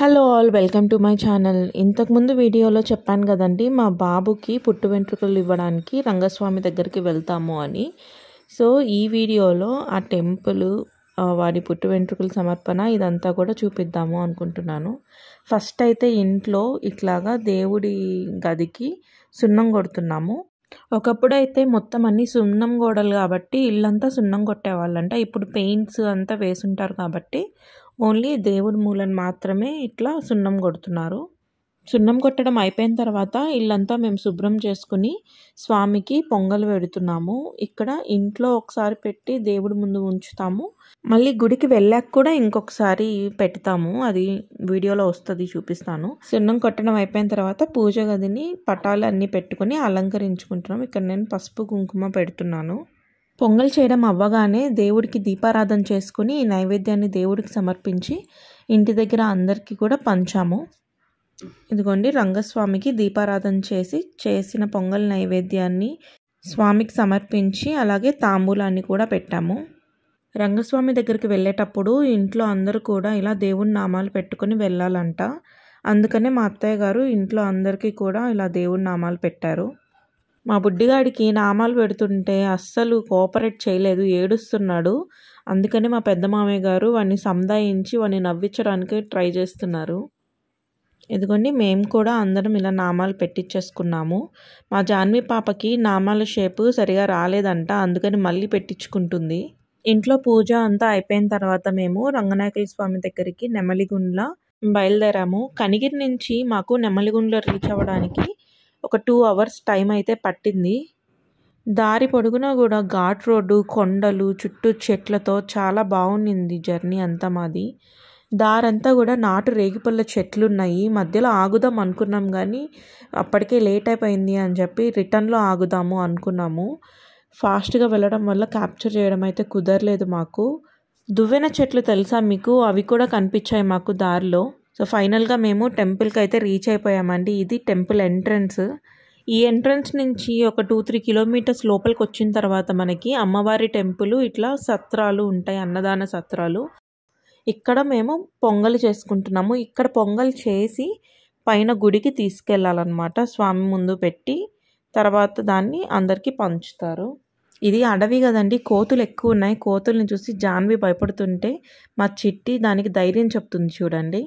Hello all welcome to my channel ఇంతకుముందు వీడియోలో చెప్పాను కదండి మా బాబుకి పుట్టు వెంట్రుకలు ఇవ్వడానికి రంగస్వామి దగ్గరికి వెళ్తాము అని. సో ఈ వీడియోలో ఆ టెంపుల్ వాడి పుట్టు వెంట్రుకల సమర్పణ ఇదంతా కూడా చూపిద్దాము అనుకుంటున్నాను. ఫస్ట్ అయితే ఇంట్లో ఇట్లాగా దేవుడి గదికి సున్నం కొడుతున్నాము. ఒకప్పుడు అయితే మొత్తం అన్ని సున్నం గోడలు కాబట్టి ఇల్లంతా సున్నం కొట్టేవాళ్ళంట. ఇప్పుడు పెయింట్స్ అంతా వేసుంటారు కాబట్టి ఓన్లీ దేవుడి మూలను మాత్రమే ఇట్లా సున్నం కొడుతున్నారు. సున్నం కొట్టడం అయిపోయిన తర్వాత ఇల్లంతా మేము శుభ్రం చేసుకుని స్వామికి పొంగల్ పెడుతున్నాము. ఇక్కడ ఇంట్లో ఒకసారి పెట్టి దేవుడి ముందు ఉంచుతాము. మళ్ళీ గుడికి వెళ్ళాక కూడా ఇంకొకసారి పెడతాము. అది వీడియోలో వస్తుంది చూపిస్తాను. సున్నం కొట్టడం అయిపోయిన తర్వాత పూజ గదిని పటాలు అన్నీ పెట్టుకుని అలంకరించుకుంటున్నాం ఇక్కడ నేను పసుపు కుంకుమ పెడుతున్నాను. పొంగల్ చేయడం అవ్వగానే దేవుడికి దీపారాధన చేసుకుని ఈ నైవేద్యాన్ని దేవుడికి సమర్పించి ఇంటి దగ్గర అందరికీ కూడా పంచాము. ఇదిగోండి రంగస్వామికి దీపారాధన చేసి చేసిన పొంగల్ నైవేద్యాన్ని స్వామికి సమర్పించి అలాగే తాంబూలాన్ని కూడా పెట్టాము. రంగస్వామి దగ్గరికి వెళ్ళేటప్పుడు ఇంట్లో అందరూ కూడా ఇలా దేవుడి నామాలు పెట్టుకొని వెళ్ళాలంట. అందుకనే మా అత్తయ్య గారు ఇంట్లో అందరికీ కూడా ఇలా దేవుడి నామాలు పెట్టారు. మా బుడ్డిగాడికి నామాలు పెడుతుంటే అస్సలు కోఆపరేట్ చేయలేదు ఏడుస్తున్నాడు. అందుకనే మా పెద్ద మామయ్య గారు వాడిని సందాయించి వాడిని నవ్వించడానికి ట్రై చేస్తున్నారు. ఇదిగోండి మేము కూడా అందరం ఇలా నామాలు పెట్టించేసుకున్నాము మా జాన్వి పాపకి నామాల షేపు సరిగా రాలేదంట అందుకని మళ్ళీ పెట్టించుకుంటుంది ఇంట్లో పూజ అంతా అయిపోయిన తర్వాత మేము రంగనాయకుల స్వామి దగ్గరికి నెమలిగుండ్ల బయలుదేరాము. కనిగిరి నుంచి మాకు నెమలిగుండ్ల రీచ్ అవ్వడానికి ఒక టూ అవర్స్ టైం అయితే పట్టింది. దారి పొడుగునా కూడా ఘాట్ రోడ్డు కొండలు చుట్టూ చెట్లతో చాలా బాగుండింది జర్నీ అంతా మాది. దారంతా కూడా నాటు రేగిపళ్ళ చెట్లు ఉన్నాయి మధ్యలో ఆగుదాం అనుకున్నాం కానీ అప్పటికే లేట్ అయిపోయింది అని చెప్పి రిటర్న్లో ఆగుదాము అనుకున్నాము. ఫాస్ట్గా వెళ్ళడం వల్ల క్యాప్చర్ చేయడం అయితే కుదరలేదు మాకు. దువ్వెన చెట్లు తెలుసా మీకు? అవి కూడా కనిపించాయి మాకు దారిలో. సో ఫైనల్గా మేము టెంపుల్కి అయితే రీచ్ అయిపోయామండి. ఇది టెంపుల్ ఎంట్రన్స్. ఈ ఎంట్రన్స్ నుంచి ఒక టూ త్రీ కిలోమీటర్స్ లోపలికి వచ్చిన తర్వాత మనకి అమ్మవారి టెంపుల్ ఇట్లా సత్రాలు ఉంటాయి అన్నదాన సత్రాలు. ఇక్కడ మేము పొంగల్ చేసుకుంటున్నాము. ఇక్కడ పొంగల్ చేసి పైన గుడికి తీసుకెళ్ళాలన్నమాట. స్వామి ముందు పెట్టి తర్వాత దాన్ని అందరికీ పంచుతారు. ఇది అడవి కదండి కోతులు ఎక్కువ ఉన్నాయి. కోతుల్ని చూసి జాన్వి భయపడుతుంటే మా చిట్టి దానికి ధైర్యం చెప్తుంది చూడండి.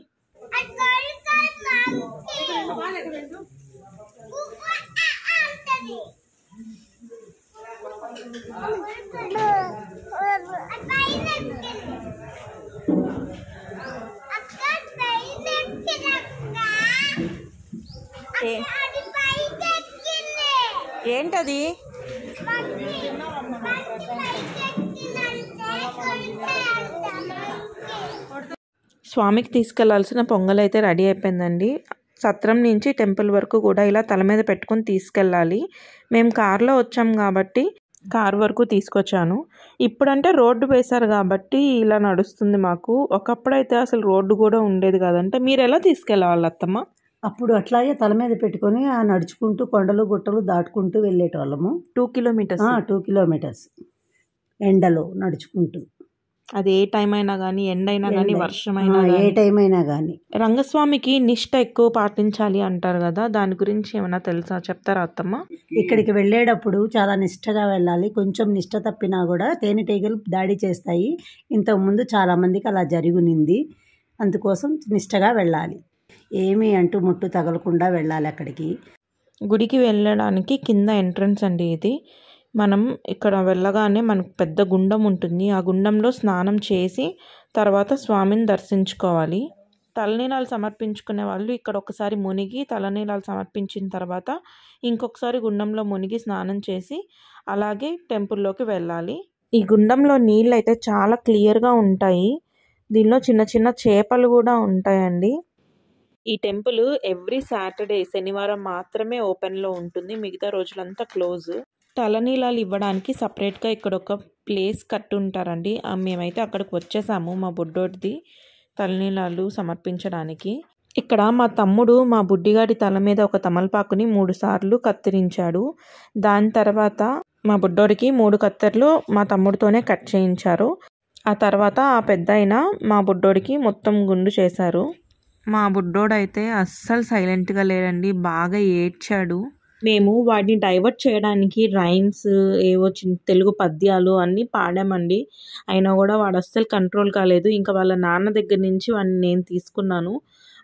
ఏంటది? స్వామికి తీసుకెళ్ళాల్సిన పొంగల్ అయితే రెడీ అయిపోయిందండి. సత్రం నుంచి టెంపుల్ వరకు కూడా ఇలా తల మీద పెట్టుకొని తీసుకెళ్ళాలి. మేము కార్లో వచ్చాం కాబట్టి కార్ వరకు తీసుకొచ్చాను. ఇప్పుడంటే రోడ్డు వేశారు కాబట్టి ఇలా నడుస్తుంది మాకు. ఒకప్పుడైతే అసలు రోడ్డు కూడా ఉండేది కాదంటే మీరు ఎలా తీసుకెళ్ళవాలి అత్తమ్మ? అప్పుడు అట్లాగే తల మీద పెట్టుకొని ఆ నడుచుకుంటూ కొండలు గుట్టలు దాటుకుంటూ వెళ్ళేటోళ్ళము. టూ కిలోమీటర్స్ టూ కిలోమీటర్స్ ఎండలో నడుచుకుంటూ. అది ఏ టైం అయినా కానీ ఎండ అయినా కానీ. వర్షం అయినా ఏ. టైం అయినా కానీ రంగస్వామికి నిష్ట ఎక్కువ పాటించాలి అంటారు కదా దాని గురించి ఏమైనా తెలుసా? చెప్తారా అత్తమ్మ? ఇక్కడికి వెళ్ళేటప్పుడు చాలా నిష్టగా వెళ్ళాలి. కొంచెం నిష్ట తప్పినా కూడా తేనెటీగలు దాడి చేస్తాయి. ఇంతకుముందు చాలామందికి అలా జరుగునింది. అందుకోసం నిష్టగా వెళ్ళాలి. ఏమీ అంటూ ముట్టు తగలకుండా వెళ్ళాలి అక్కడికి. గుడికి వెళ్ళడానికి కింద ఎంట్రన్స్ అండి ఇది. మనం ఇక్కడ వెళ్ళగానే మనకు పెద్ద గుండం ఉంటుంది. ఆ గుండంలో స్నానం చేసి తర్వాత స్వామిని దర్శించుకోవాలి. తలనీలాలు సమర్పించుకునే వాళ్ళు ఇక్కడ ఒకసారి మునిగి తలనీలాలు సమర్పించిన తర్వాత ఇంకొకసారి గుండంలో మునిగి స్నానం చేసి అలాగే టెంపుల్లోకి వెళ్ళాలి. ఈ గుండంలో నీళ్ళు అయితే చాలా క్లియర్గా ఉంటాయి. దీనిలో చిన్న చిన్న చేపలు కూడా ఉంటాయండి. ఈ టెంపుల్ ఎవ్రీ సాటర్డే శనివారం మాత్రమే ఓపెన్లో ఉంటుంది. మిగతా రోజులంతా క్లోజ్. తలనీలాలు ఇవ్వడానికి సపరేట్గా ఇక్కడ ఒక ప్లేస్ కట్టి ఉంటారండి మేమైతే అక్కడికి వచ్చేసాము మా బుడ్డోడిది తలనీలాలు సమర్పించడానికి. ఇక్కడ మా తమ్ముడు మా బుడ్డిగాడి తల మీద ఒక తమలపాకుని మూడు సార్లు కత్తిరించాడు. దాని తర్వాత మా బుడ్డోడికి మూడు కత్తెర్లు మా తమ్ముడితోనే కట్ చేయించారు. ఆ తర్వాత ఆ పెద్ద మా బుడ్డోడికి మొత్తం గుండు చేశారు. మా బుడ్డోడైతే అస్సలు సైలెంట్గా లేడండి బాగా ఏడ్చాడు. మేము వాడిని డైవర్ట్ చేయడానికి రైమ్స్ ఏవో చిన్న తెలుగు పద్యాలు అన్నీ పాడామండి. అయినా కూడా వాడు అస్సలు కంట్రోల్ కాలేదు. ఇంకా వాళ్ళ నాన్న దగ్గర నుంచి వాడిని నేను తీసుకున్నాను.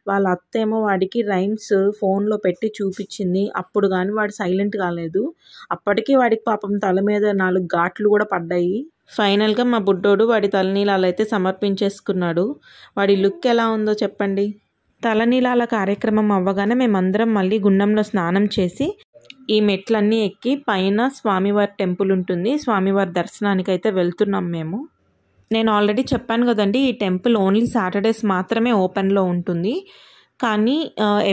వాళ్ళ అత్త ఏమో వాడికి రైమ్స్ ఫోన్లో పెట్టి చూపించింది. అప్పుడు కానీ వాడు సైలెంట్ కాలేదు. అప్పటికి వాడికి పాపం తల మీద నాలుగు ఘాట్లు కూడా పడ్డాయి. ఫైనల్గా మా బుడ్డోడు వాడి తలనీలాలు అయితే సమర్పించేసుకున్నాడు. వాడి లుక్ ఎలా ఉందో చెప్పండి? తలనీలాల కార్యక్రమం అవ్వగానే మేమందరం మళ్ళీ గుండంలో స్నానం చేసి ఈ మెట్లన్నీ ఎక్కి పైన స్వామివారి టెంపుల్ ఉంటుంది. స్వామివారి దర్శనానికి అయితే వెళ్తున్నాం మేము. నేను ఆల్రెడీ చెప్పాను కదండి ఈ టెంపుల్ ఓన్లీ సాటర్డేస్ మాత్రమే ఓపెన్లో ఉంటుంది. కానీ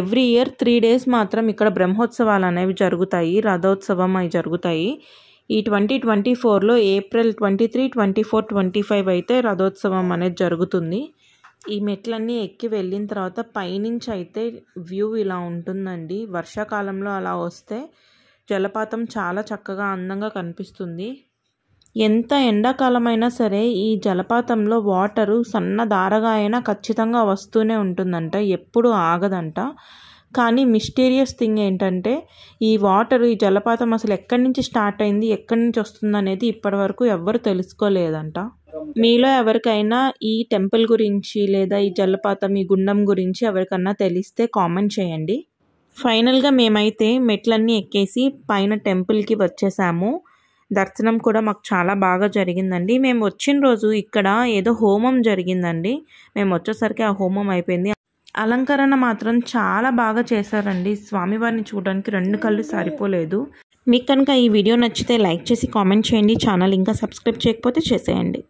ఎవ్రీ ఇయర్ త్రీ డేస్ మాత్రం ఇక్కడ బ్రహ్మోత్సవాలు అనేవి జరుగుతాయి రథోత్సవం అవి జరుగుతాయి. ఈ ట్వంటీ ట్వంటీ ఫోర్లో April twenty three twenty four twenty five అయితే రథోత్సవం అనేది జరుగుతుంది. ఈ మెట్లన్నీ ఎక్కి వెళ్ళిన తర్వాత పైనుంచి అయితే వ్యూ ఇలా ఉంటుందండి. వర్షాకాలంలో అలా వస్తే జలపాతం చాలా చక్కగా అందంగా కనిపిస్తుంది. ఎంత ఎండాకాలమైనా సరే ఈ జలపాతంలో వాటరు సన్న దారగా అయినా ఖచ్చితంగా వస్తూనే ఉంటుందంట ఎప్పుడు ఆగదంట. కానీ మిస్టీరియస్ థింగ్ ఏంటంటే ఈ వాటర్ ఈ జలపాతం అసలు ఎక్కడి నుంచి స్టార్ట్ అయింది ఎక్కడి నుంచి వస్తుంది అనేది ఇప్పటి వరకు ఎవ్వరు తెలుసుకోలేదంట. మీలో ఎవరికైనా ఈ టెంపుల్ గురించి లేదా ఈ జలపాతం ఈ గుండం గురించి ఎవరికన్నా తెలిస్తే కామెంట్ చేయండి. ఫైనల్గా మేమైతే మెట్లన్నీ ఎక్కేసి పైన టెంపుల్కి వచ్చేసాము. దర్శనం కూడా మాకు చాలా బాగా జరిగిందండి. మేము వచ్చిన రోజు ఇక్కడ ఏదో హోమం జరిగిందండి. మేము వచ్చేసరికి ఆ హోమం అయిపోయింది. అలంకరణ మాత్రం చాలా బాగా చేశారండి. స్వామివారిని చూడడానికి రెండు కళ్ళు సరిపోలేదు. మీకు కనుక ఈ వీడియో నచ్చితే లైక్ చేసి కామెంట్ చేయండి. ఛానల్ ఇంకా సబ్స్క్రైబ్ చేయకపోతే చేసేయండి.